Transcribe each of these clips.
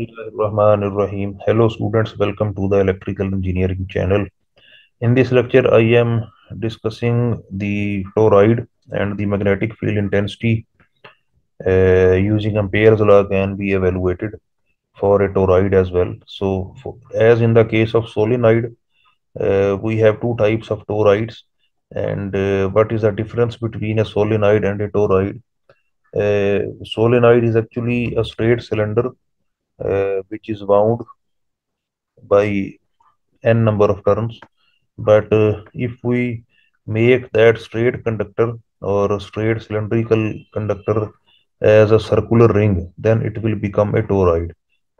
Rahim. Hello students, welcome to the electrical engineering channel. In this lecture, I am discussing the toroid and the magnetic field intensity uh, using Ampere's law can be evaluated for a toroid as well. So for, as in the case of solenoid, uh, we have two types of toroids and uh, what is the difference between a solenoid and a toroid? Uh, solenoid is actually a straight cylinder uh, which is wound by n number of turns but uh, if we make that straight conductor or straight cylindrical conductor as a circular ring then it will become a toroid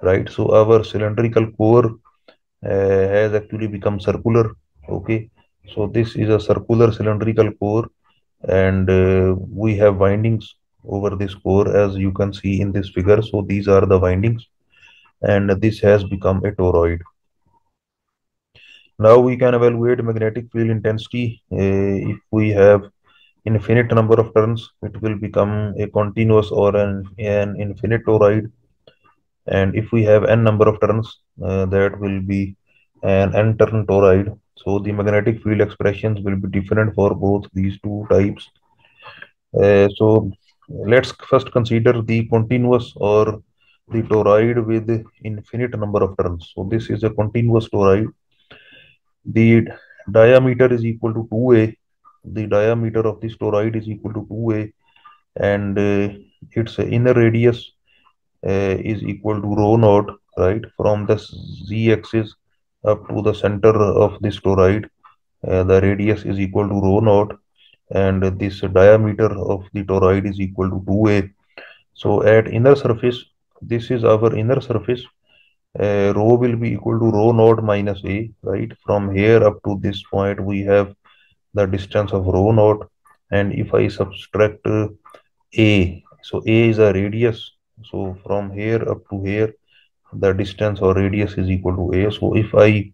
right? So our cylindrical core uh, has actually become circular okay? So this is a circular cylindrical core and uh, we have windings over this core as you can see in this figure. So these are the windings and this has become a toroid. Now we can evaluate magnetic field intensity. Uh, if we have infinite number of turns, it will become a continuous or an, an infinite toroid. And if we have n number of turns, uh, that will be an n-turn toroid. So the magnetic field expressions will be different for both these two types. Uh, so let's first consider the continuous or the toroid with infinite number of turns. So this is a continuous toroid. The diameter is equal to 2a. The diameter of this toroid is equal to 2a and uh, its inner radius uh, is equal to rho naught, right? From the z-axis up to the center of this toroid, uh, the radius is equal to rho naught and this diameter of the toroid is equal to 2a. So at inner surface, this is our inner surface. Uh, rho will be equal to rho naught minus a right? From here up to this point we have the distance of rho naught. And if i subtract uh, a so a is a radius. So from here up to here the distance or radius is equal to a. So if i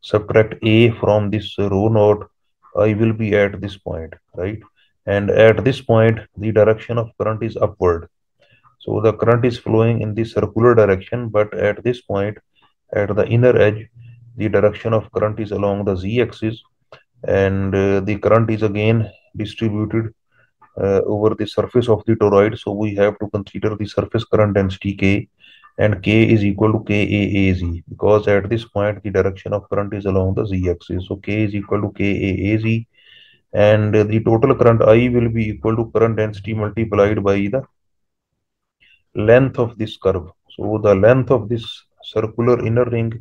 subtract a from this rho naught i will be at this point right? And at this point the direction of current is upward so the current is flowing in the circular direction, but at this point, at the inner edge, the direction of current is along the z-axis and uh, the current is again distributed uh, over the surface of the toroid. So we have to consider the surface current density K and K is equal to KAAZ because at this point the direction of current is along the z-axis. So K is equal to KAAZ and the total current I will be equal to current density multiplied by the length of this curve. So the length of this circular inner ring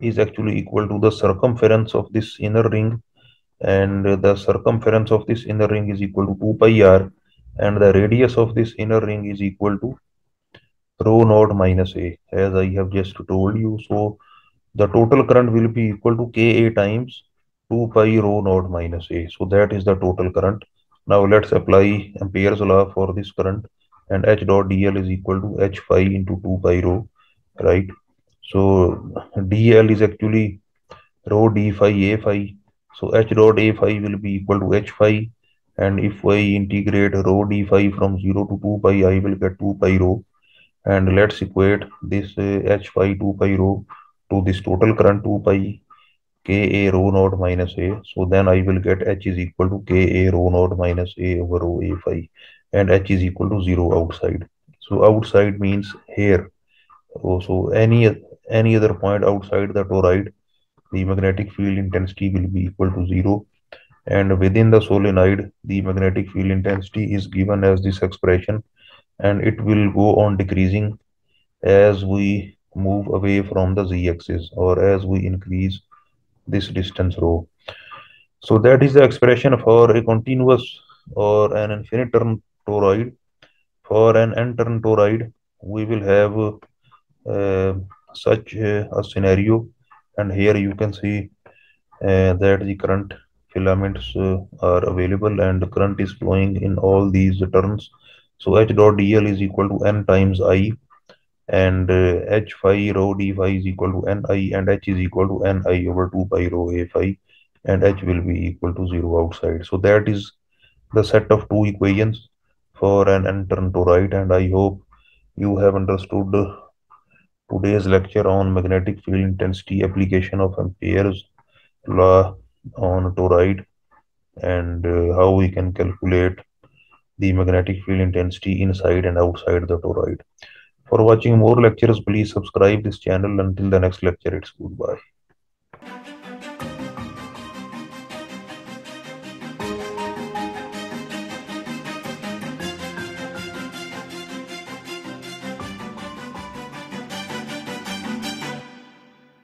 is actually equal to the circumference of this inner ring and the circumference of this inner ring is equal to 2 pi r and the radius of this inner ring is equal to rho naught minus a as I have just told you. So the total current will be equal to Ka times 2 pi rho naught minus a. So that is the total current. Now let's apply Ampere's law for this current and h dot dl is equal to h phi into 2 pi rho right? So dl is actually rho d phi a phi. So h dot a phi will be equal to h phi. And if I integrate rho d phi from 0 to 2 pi I will get 2 pi rho. And let's equate this uh, h phi 2 pi rho to this total current 2 pi ka rho naught minus a. So then I will get h is equal to ka rho naught minus a over rho a phi and h is equal to 0 outside. So outside means here. Oh, so any any other point outside the toroid the magnetic field intensity will be equal to 0 and within the solenoid the magnetic field intensity is given as this expression and it will go on decreasing as we move away from the z-axis or as we increase this distance rho. So that is the expression for a continuous or an infinite turn toroid. For an n-turn toroid, we will have uh, such a scenario and here you can see uh, that the current filaments uh, are available and the current is flowing in all these turns. So H dot dl is equal to n times i and uh, h phi rho d phi is equal to ni and h is equal to ni over 2 pi rho a phi and h will be equal to 0 outside. So that is the set of two equations for an n-turn toroid and I hope you have understood today's lecture on magnetic field intensity application of Ampere's law on toroid and uh, how we can calculate the magnetic field intensity inside and outside the toroid. For watching more lectures, please subscribe this channel. Until the next lecture, it's goodbye.